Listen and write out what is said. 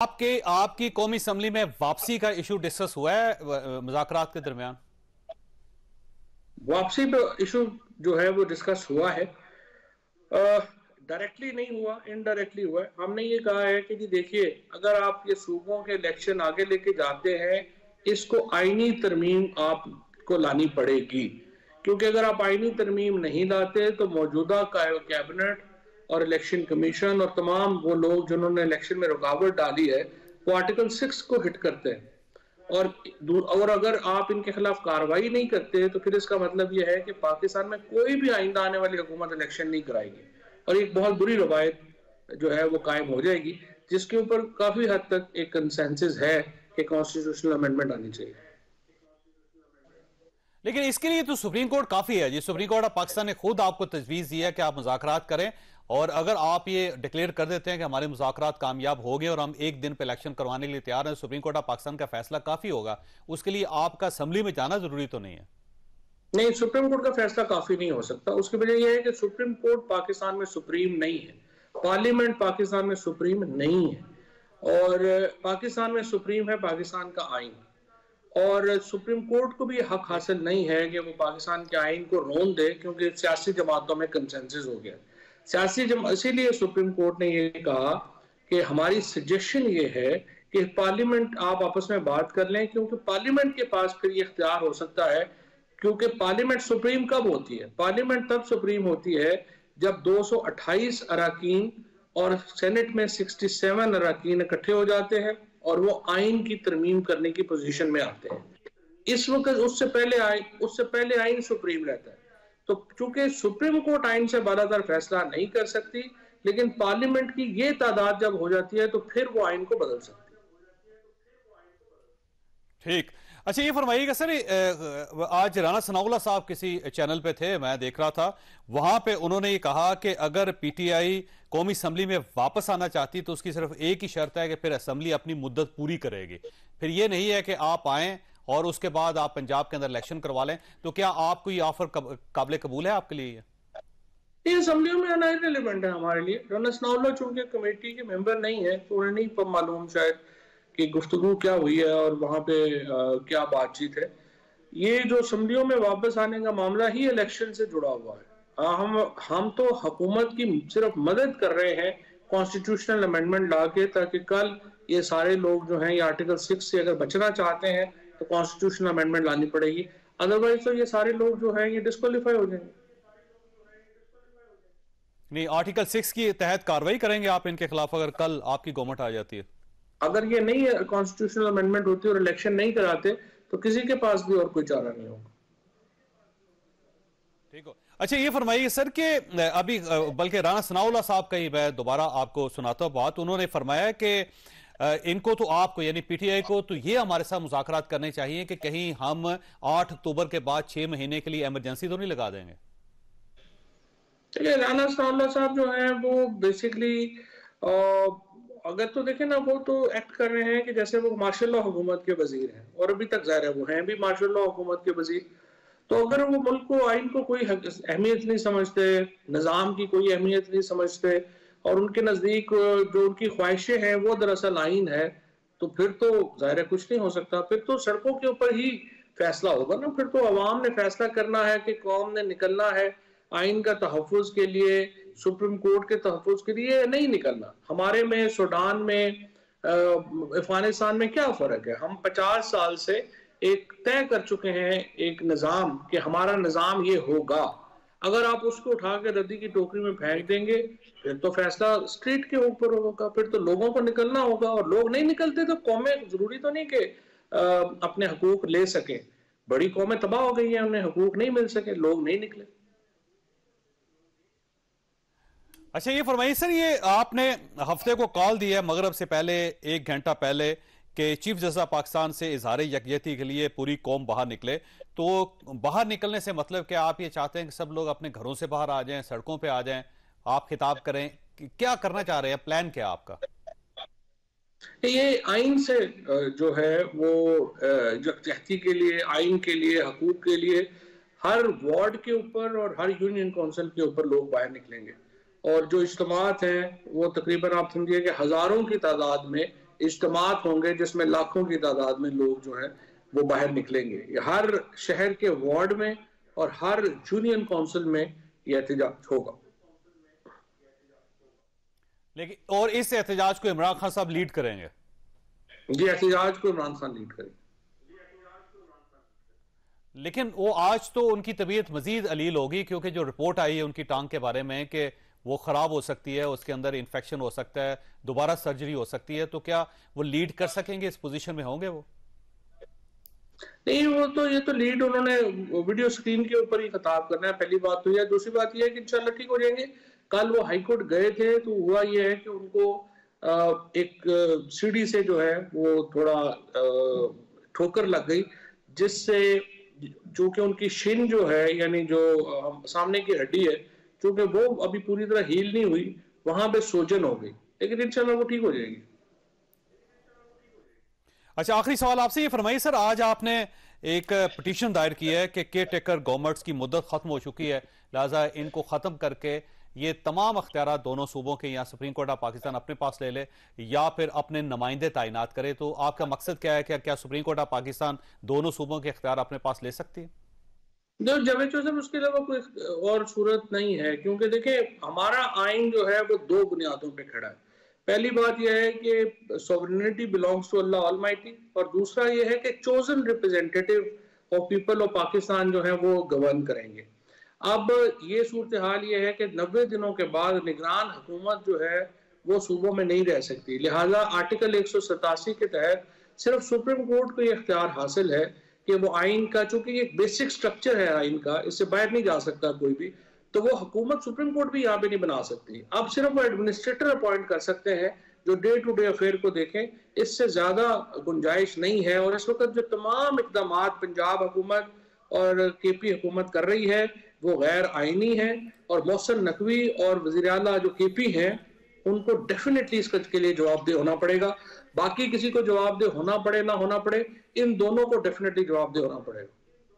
आपके, आपकी कौमी असम्बली में वापसी का इशू डिस्कस हुआ है मुजाकर के दरमियान? वापसी पे इशू जो है वो डिस्कस हुआ है। डायरेक्टली नहीं हुआ इनडायरेक्टली हुआ है। हमने ये कहा है कि जी देखिए, अगर आप ये सूबों के इलेक्शन आगे लेके जाते हैं, इसको आईनी तरमीम आपको लानी पड़ेगी। क्योंकि अगर आप आईनी तरमीम नहीं लाते तो मौजूदा कैबिनेट और इलेक्शन कमीशन और तमाम वो लोग जिन्होंने इलेक्शन में रुकावट डाली है, वो आर्टिकल सिक्स को हिट करते हैं। और और अगर आप इनके खिलाफ कार्रवाई नहीं करते तो फिर इसका मतलब यह है कि पाकिस्तान में कोई भी आइंदा आने वाली हुकूमत इलेक्शन नहीं कराएगी। और एक बहुत बुरी रवायत जो है, वो कायम हो जाएगी, जिसके ऊपर काफ़ी हद तक एक कंसेंसस है कि कॉन्स्टिट्यूशनल अमेंडमेंट आनी चाहिए। लेकिन इसके लिए तो सुप्रीम कोर्ट काफ़ी है। जी, सुप्रीम कोर्ट ऑफ़ पाकिस्तान ने खुद आपको तजवीज दी है कि आप मुजाकर करें। और अगर आप ये डिक्लेयर कर देते हैं कि हमारे मुजाकर कामयाब हो गए और हम एक दिन पे इलेक्शन करवाने के लिए तैयार हैं सुप्रीम कोर्ट ऑफ़ पाकिस्तान का फैसला काफ़ी होगा। उसके लिए आपका असम्बली में जाना ज़रूरी तो नहीं है। नहीं सुप्रीम कोर्ट का फैसला काफ़ी नहीं हो सकता। उसकी वजह यह है कि सुप्रीम कोर्ट पाकिस्तान में सुप्रीम नहीं है। पार्लियामेंट पाकिस्तान में सुप्रीम नहीं है। और पाकिस्तान में सुप्रीम है, पाकिस्तान का आइन। और सुप्रीम कोर्ट को भी हक हासिल नहीं है कि वो पाकिस्तान के आइन को रोन दे, क्योंकि सियासी जमातों में कंसेंसस हो गया। सियासी जम, इसीलिए सुप्रीम कोर्ट ने ये कहा कि हमारी सजेशन ये है कि पार्लियामेंट आप आपस में बात कर लें, क्योंकि पार्लियामेंट के पास फिर ये इख्तियार हो सकता है, क्योंकि पार्लियामेंट सुप्रीम कब होती है? पार्लियामेंट तब सुप्रीम होती है जब 228 अरकान और सेनेट में 67 अरकान इकट्ठे हो जाते हैं और वो आइन की तरमीम करने की पोजीशन में आते हैं। इस वक्त उससे पहले आइन उससे पहले आइन सुप्रीम रहता है। तो चूँकि सुप्रीम कोर्ट आइन से बालातर फैसला नहीं कर सकती, लेकिन पार्लियामेंट की ये तादाद जब हो जाती है तो फिर वो आइन को बदल सकती ठीक। अच्छा ये फरमाइएगा, सर आज राना सनाउल्ला साहब किसी चैनल पे थे, मैं देख रहा था। वहाँ पे उन्होंने ये कहा कि अगर पीटीआई कौमी असम्बली में वापस आना चाहती तो उसकी सिर्फ़ एक ही शर्त है कि फिर असम्बली अपनी मुद्दत पूरी करेगी। फिर ये नहीं है कि आप आए और उसके बाद आप पंजाब के अंदर इलेक्शन करवा लें। तो क्या आपको ये ऑफ़र काबिल कबूल है आपके लिए असम्बलियों में आना रिलेवेंट है हमारे लिए। चूँकि कमेटी के मेंबर नहीं है तो उन्हें नहीं मालूम शायद कि गुफ्तगु क्या हुई है और वहाँ पे क्या बातचीत है। ये जो असम्बलियों में वापस आने का मामला ही इलेक्शन से जुड़ा हुआ है। आ, हम हम तो हुकूमत की सिर्फ़ मदद कर रहे हैं कॉन्स्टिट्यूशनल अमेंडमेंट ला के ताकि कल ये सारे लोग जो हैं ये आर्टिकल सिक्स से अगर बचना चाहते हैं तो कॉन्स्टिट्यूशनल अमेंडमेंट लानी पड़ेगी। अदरवाइज़ तो ये सारे लोग जो है ये डिस्कालीफाई हो जाएँगे। नहीं आर्टिकल सिक्स की तहत कार्रवाई करेंगे आप इनके खिलाफ अगर कल आपकी गवर्नमेंट आ जाती है। अगर ये नहीं कॉन्स्टिट्यूशनल अमेंडमेंट होती और इलेक्शन नहीं कराते तो किसी के पास भी और कोई चारा नहीं होगा। ठीक हो। अच्छा ये फरमाइए सर कि अभी बल्कि राणा सनाउल्ला साहब का ही मैं दोबारा आपको सुनाता हूँ बात। उन्होंने फरमाया कि इनको तो आपको, यानी पीटीआई को तो ये हमारे साथ मुजाकर करने चाहिए कि कहीं हम 8 अक्टूबर के बाद छह महीने के लिए इमरजेंसी तो नहीं लगा देंगे। चलिए राना साहब जो है, वो बेसिकली अगर तो देखें ना, वो तो एक्ट कर रहे हैं कि जैसे वो मार्शल लॉ हुकूमत के वज़ीर हैं, और अभी तक ज़ाहिर है वो हैं भी मार्शल लॉ हुकूमत के वज़ीर। तो अगर वो मुल्क को, आइन को कोई अहमियत नहीं समझते, निज़ाम की कोई अहमियत नहीं समझते और उनके नज़दीक जो उनकी ख्वाहिशें हैं, वो दरअसल आइन है। तो फिर तो ज़ाहिर कुछ नहीं हो सकता। फिर तो सड़कों के ऊपर ही फैसला होगा ना। फिर तो अवाम ने फैसला करना है कि कौम ने निकलना है आइन का तहफ़ के लिए, सुप्रीम कोर्ट के तहफ़ के लिए नहीं निकलना। हमारे में, सूडान में अफ़गानिस्तान में क्या फ़र्क है? हम पचास साल से एक तय कर चुके हैं, एक निज़ाम, कि हमारा निज़ाम ये होगा। अगर आप उसको उठा के रद्दी की टोकरी में फेंक देंगे, फिर तो फैसला स्ट्रीट के ऊपर होगा, फिर तो लोगों को निकलना होगा। और लोग नहीं निकलते तो कौमें, ज़रूरी तो नहीं कि अपने हकूक ले सके। बड़ी कौमें तबाह हो गई हैं, उन्हें हकूक नहीं मिल सके, लोग नहीं निकले। अच्छा ये फरमाइए, सर, ये आपने हफ़्ते को कॉल दिया है, मगरब से पहले, एक घंटा पहले, कि चीफ जजा पाकिस्तान से इजहार यकजहती के लिए पूरी कौम बाहर निकले। तो बाहर निकलने से मतलब क्या आप ये चाहते हैं कि सब लोग अपने घरों से बाहर आ जाएँ, सड़कों पे आ जाएँ? आप खिताब करें। क्या करना चाह रहे हैं? प्लान क्या आपका? ये आइन से जो है वो यकजहती के लिए, आइन के लिए, हकूक के लिए, हर वार्ड के ऊपर और हर यूनियन काउंसिल के ऊपर लोग बाहर निकलेंगे। और जो इज्तमात हैं, वो तकरीबन आप समझिए कि हज़ारों की तादाद में इज्तम होंगे, जिसमें लाखों की तादाद में लोग जो है वो बाहर निकलेंगे। हर शहर के वार्ड में और हर यूनियन काउंसिल में यह एहतजाज होगा। लेकिन और इस एहतजाज को इमरान खान साहब लीड करेंगे? जी एहतजाज को इमरान खान लीड करेंगे। लेकिन वो आज तो उनकी तबीयत मजीद अलील होगी क्योंकि जो रिपोर्ट आई है उनकी टांग के बारे में कि वो ख़राब हो सकती है उसके अंदर इन्फेक्शन हो सकता है दोबारा सर्जरी हो सकती है तो क्या वो लीड कर सकेंगे? इस पोजीशन में होंगे वो? नहीं, वो तो ये तो लीड उन्होंने वीडियो स्क्रीन के ऊपर ही खताब करना है, पहली बात तो यह दूसरी बात यह है कि इंशाल्लाह ठीक हो जाएँगे। कल वो हाईकोर्ट गए थे तो हुआ ये है कि उनको एक सीढ़ी से जो है, वो थोड़ा ठोकर लग गई, जिससे जो कि उनकी शिन जो है, यानी जो सामने की हड्डी है क्योंकि वो अभी पूरी तरह हील नहीं हुई, वहाँ पे सोजन हो गई। लेकिन इंशाल्लाह वो ठीक हो जाएगी। अच्छा आखिरी सवाल आपसे ये फरमाइए, सर, आज आपने एक पिटीशन दायर की है कि केयर टेकर गवर्नमेंट्स की मुद्दत खत्म हो चुकी है। लिहाजा इनको खत्म करके ये तमाम अख्तियार दोनों सूबों के या सुप्रीम कोर्ट ऑफ़ पाकिस्तान अपने पास ले ले या फिर अपने नुमाइंदे तैनात करे। तो आपका मकसद क्या है क्या क्या सुप्रीम कोर्ट ऑफ़ पाकिस्तान दोनों सूबों के अख्तियार अपने पास ले सकती है? जवेद चौधरी उसके अलावा कोई और सूरत नहीं है, क्योंकि देखिए, हमारा आइन जो है वो दो बुनियादों पर खड़ा है। पहली बात यह है कि sovereignty belongs to Allah almighty और दूसरा यह है कि chosen representative of people of Pakistan जो है वो गवर्न करेंगे। अब ये सूरत हाल ये है कि नब्बे दिनों के बाद निगरान हुकूमत जो है वो सूबों में नहीं रह सकती। लिहाजा आर्टिकल एक सौ सतासी के तहत सिर्फ़ सुप्रीम कोर्ट को ये इख्तियार हासिल है कि वो आइन का, चूँकि एक बेसिक स्ट्रक्चर है आइन का, इससे बाहर नहीं जा सकता कोई भी। तो वो हुकूमत सुप्रीम कोर्ट भी यहाँ पे नहीं बना सकती। अब सिर्फ़ वो एडमिनिस्ट्रेटर अपॉइंट कर सकते हैं, जो डे टू डे अफेयर को देखें, इससे ज़्यादा गुंजाइश नहीं है। और इस वक्त जो तमाम इकदाम पंजाब हुकूमत और के पी हुकूमत कर रही है, वो गैर आइनी है। और मोहसन नकवी और वज़ीर अला जो के पी हैं, उनको डेफिनेटली इस के लिए जवाबदेह होना पड़ेगा। बाकी किसी को जवाबदेह होना पड़े, ना होना पड़े, इन दोनों को डेफिनेटली जवाबदेह होना पड़ेगा।